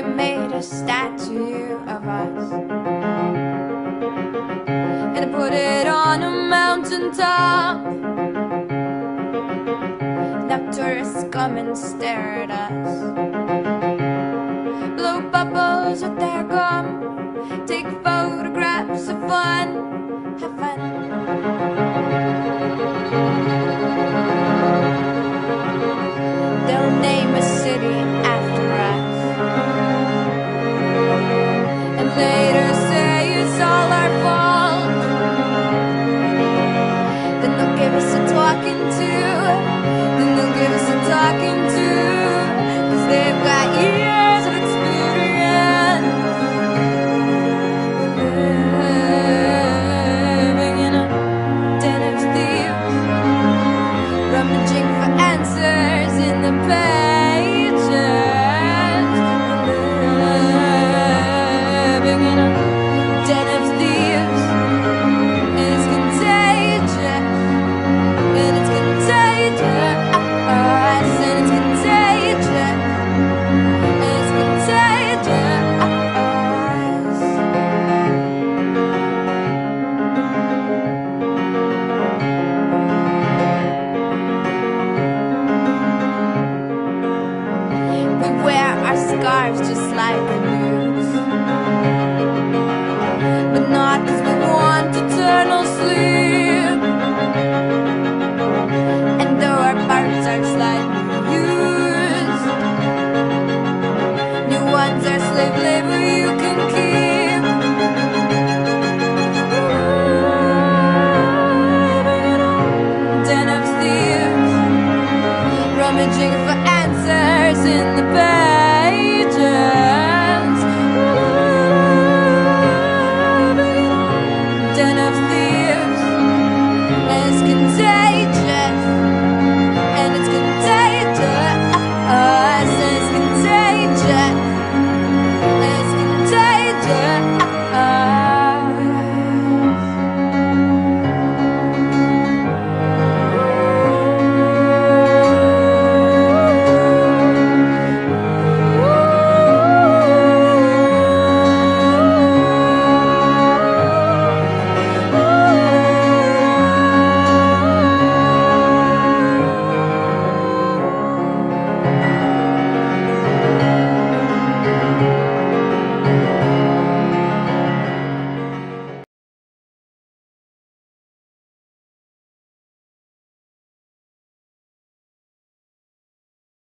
they made a statue of us and put it on a mountain top. Now tourists come and stare at us. Blow bubbles with their gum. Take wear our scarves just like